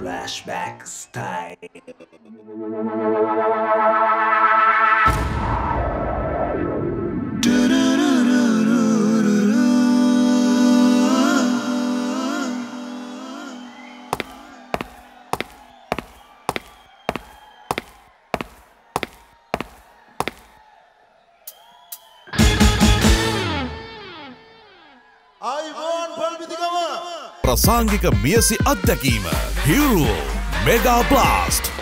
flashback style. I want Balbitigawa! ප්‍රසාංගික මියසි අත්දැකීම. හිරුවෝ mega blast